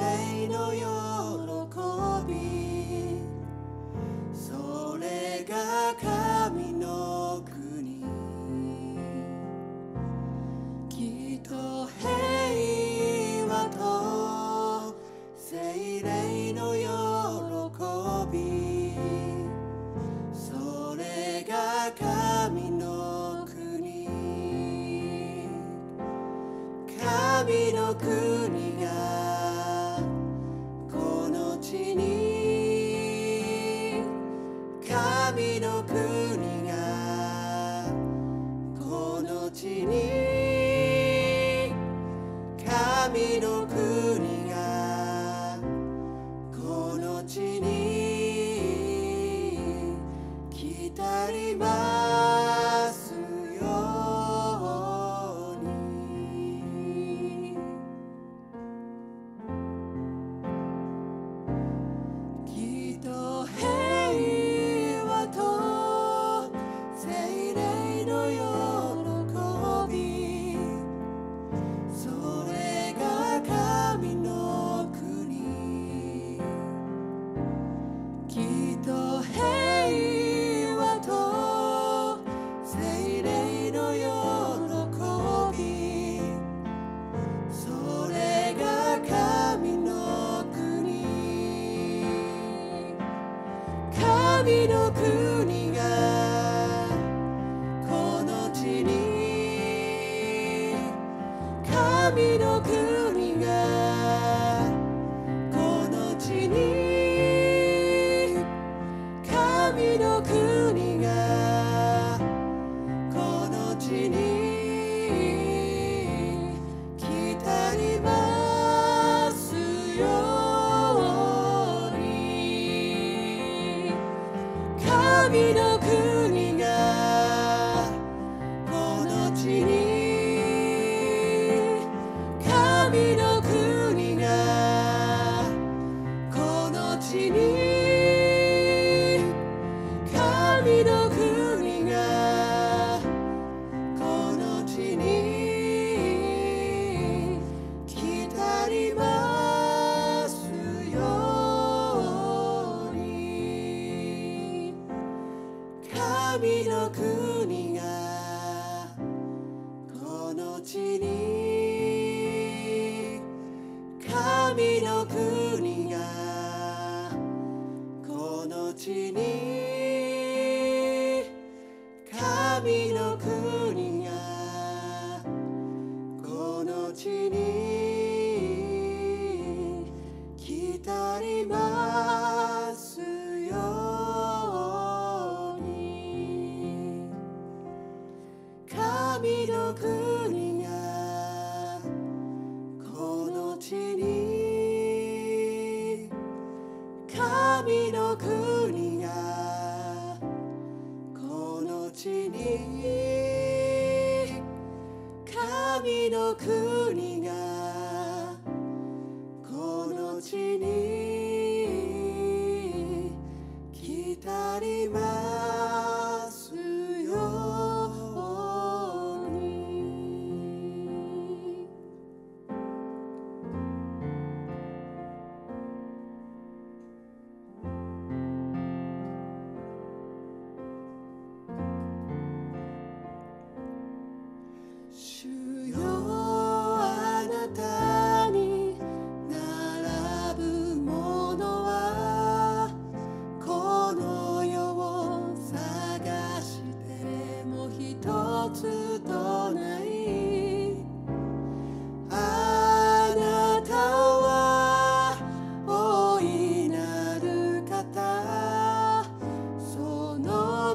play know you. きっと神の国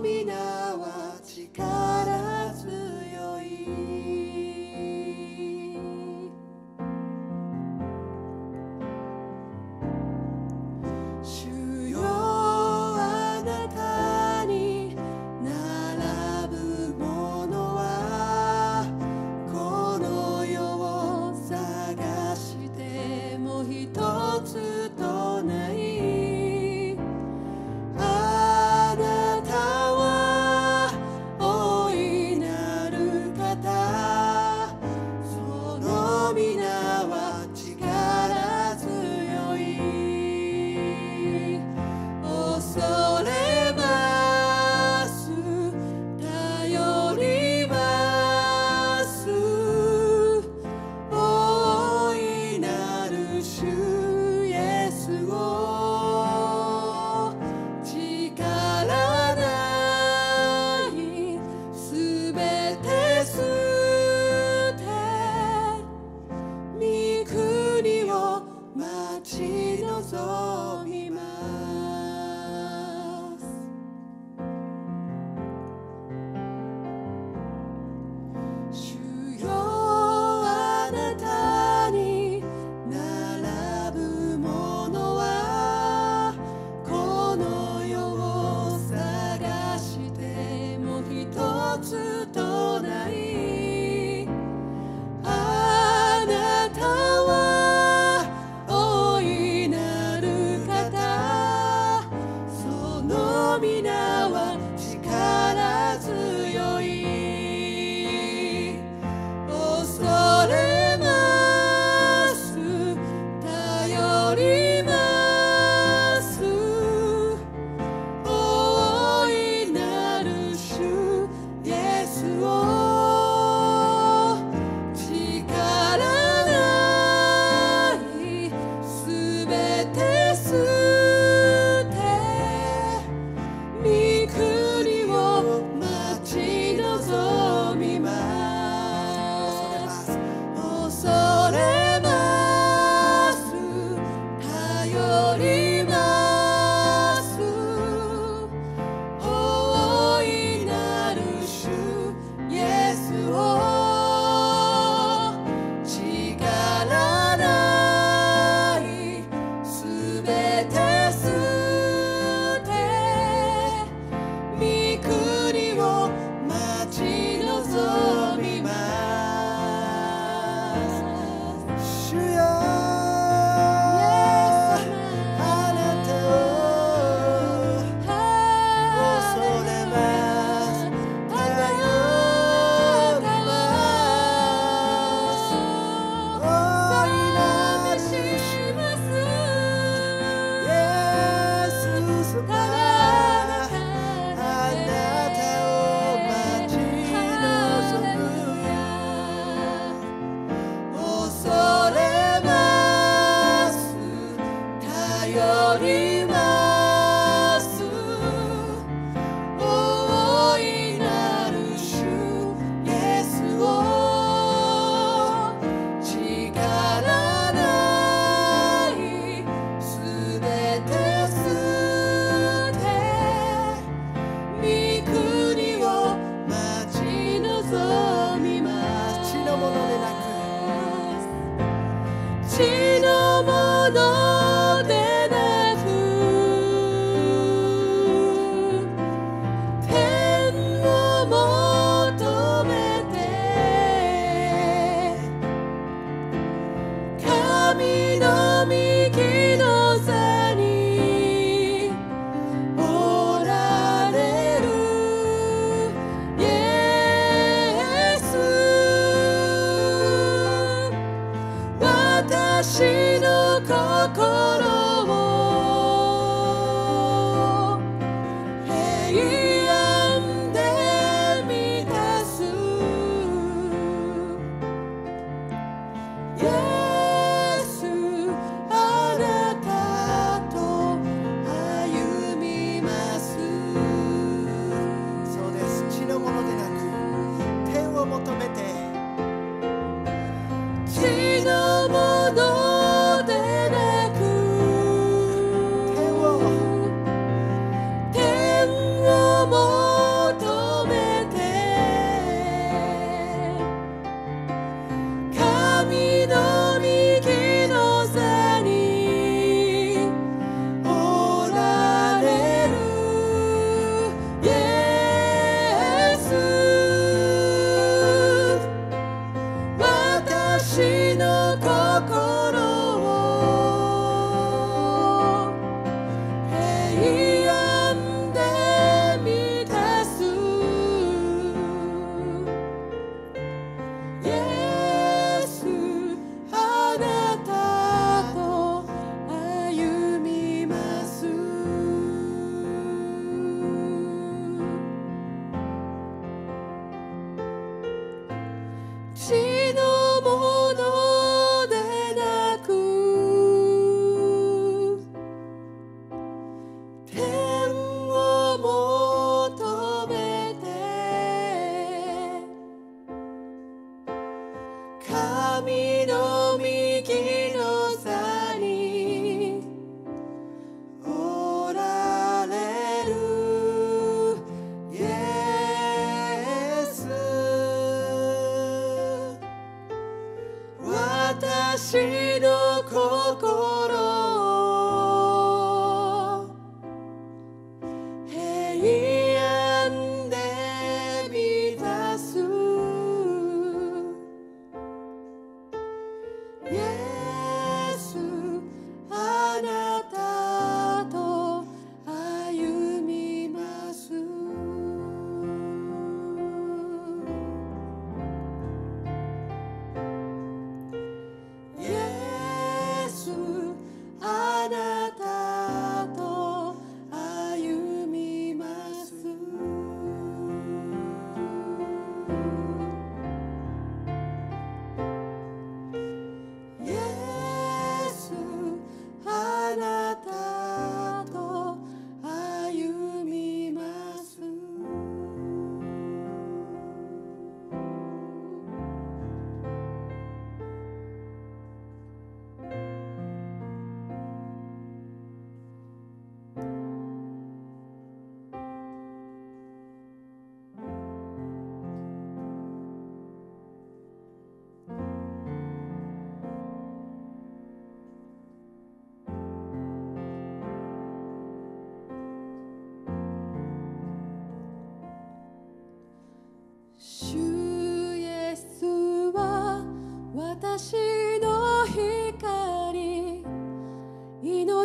皆は力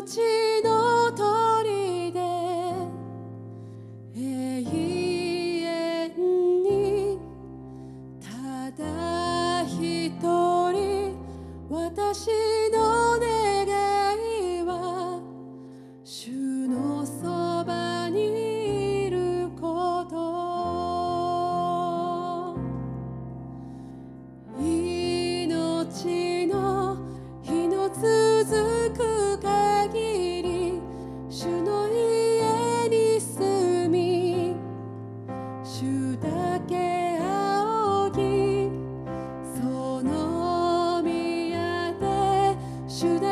te 主だ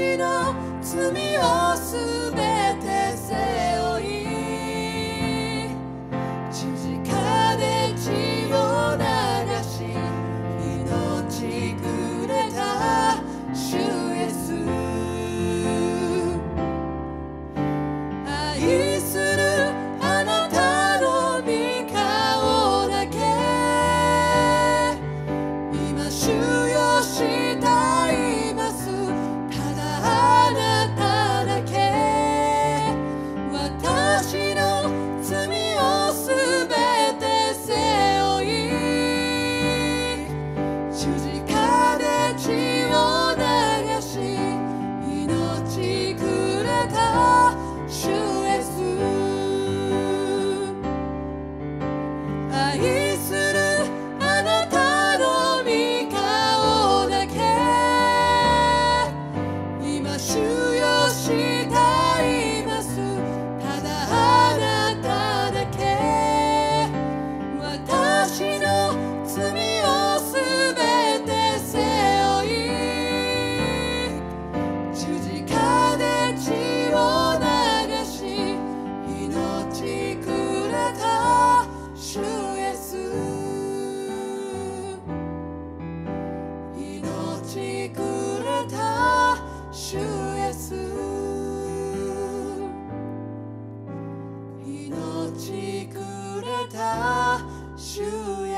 私の罪をちくれた主よ。